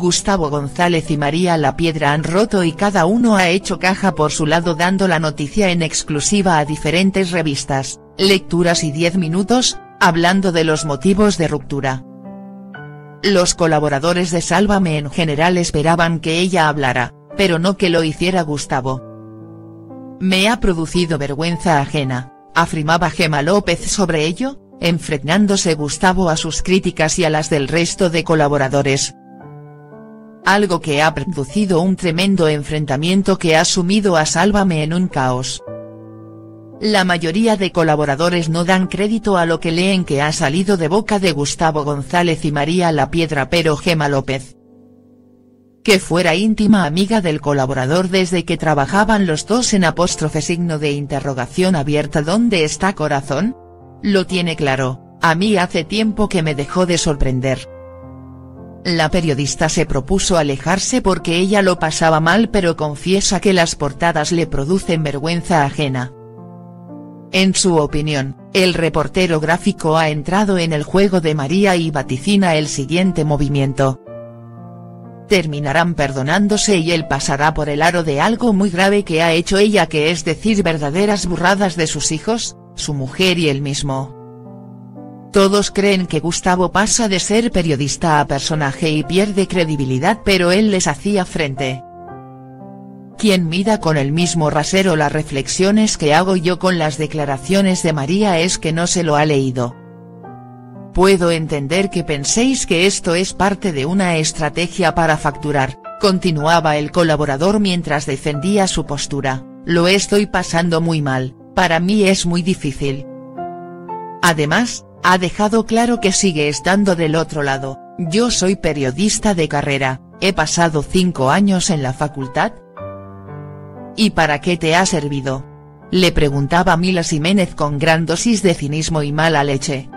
Gustavo González y María La Piedra han roto y cada uno ha hecho caja por su lado dando la noticia en exclusiva a diferentes revistas, lecturas y 10 minutos, hablando de los motivos de ruptura. Los colaboradores de Sálvame en general esperaban que ella hablara, pero no que lo hiciera Gustavo. Me ha producido vergüenza ajena, afirmaba Gema López sobre ello, enfrentándose Gustavo a sus críticas y a las del resto de colaboradores. Algo que ha producido un tremendo enfrentamiento que ha sumido a Sálvame en un caos. La mayoría de colaboradores no dan crédito a lo que leen que ha salido de boca de Gustavo González y María La Piedra pero Gema López. Que fuera íntima amiga del colaborador desde que trabajaban los dos en apóstrofe signo de interrogación abierta ¿Dónde está corazón? Lo tiene claro, a mí hace tiempo que me dejó de sorprender. La periodista se propuso alejarse porque ella lo pasaba mal pero confiesa que las portadas le producen vergüenza ajena. En su opinión, el reportero gráfico ha entrado en el juego de María y vaticina el siguiente movimiento. Terminarán perdonándose y él pasará por el aro de algo muy grave que ha hecho ella que es decir verdaderas burradas de sus hijos, su mujer y él mismo. Todos creen que Gustavo pasa de ser periodista a personaje y pierde credibilidad pero él les hacía frente. Quien mida con el mismo rasero las reflexiones que hago yo con las declaraciones de María es que no se lo ha leído. Puedo entender que penséis que esto es parte de una estrategia para facturar, continuaba el colaborador mientras defendía su postura, lo estoy pasando muy mal, para mí es muy difícil. Además, ha dejado claro que sigue estando del otro lado, yo soy periodista de carrera, he pasado cinco años en la facultad, ¿Y para qué te ha servido? Le preguntaba Mila Jiménez con gran dosis de cinismo y mala leche.